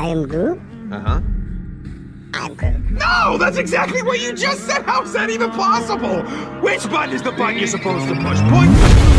I am Groot. Uh huh. I'm Groot. No, that's exactly what you just said. How is that even possible? Which button is the button you're supposed to push? Point.